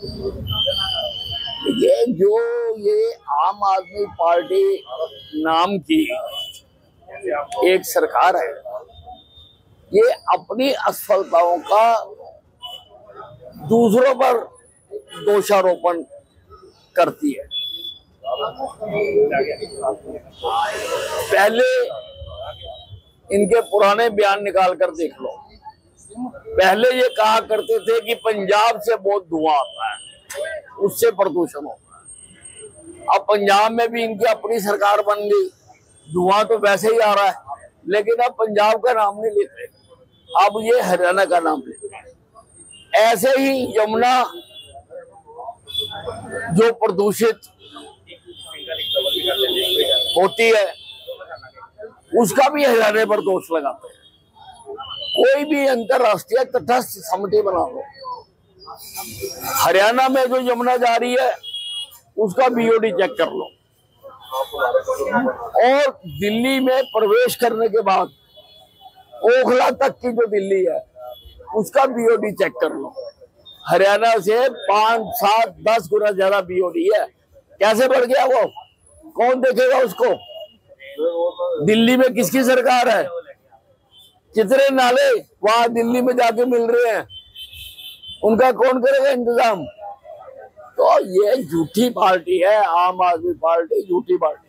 ये जो ये आम आदमी पार्टी नाम की एक सरकार है, ये अपनी असफलताओं का दूसरों पर दोषारोपण करती है। पहले इनके पुराने बयान निकाल कर देख लो। पहले ये कहा करते थे कि पंजाब से बहुत धुआँ आता है, उससे प्रदूषण होता है। अब पंजाब में भी इनकी अपनी सरकार बन गई, धुआँ तो वैसे ही आ रहा है, लेकिन अब पंजाब का नाम नहीं लेते अब ये हरियाणा का नाम लेते ऐसे ही यमुना, जो प्रदूषित होती है, उसका भी हरियाणा पर दोष लगाते हैं। कोई भी अंतरराष्ट्रीय तटस्थ समिति बना लो। हरियाणा में जो यमुना जा रही है, उसका बीओडी चेक कर लो। और दिल्ली में प्रवेश करने के बाद, ओखला तक की जो दिल्ली है, उसका बीओडी चेक कर लो। हरियाणा से पाँच, सात, दस गुना ज़्यादा बीओडी है। कैसे बढ़ गया वो? कौन देखेगा उसको? दिल्ली में किसकी सरकार है? कितने नाले वहाँ दिल्ली में जाके मिल रहे हैं? उनका कौन करेगा इंतज़ाम? तो ये झूठी पार्टी है, आम आदमी पार्टी, झूठी पार्टी।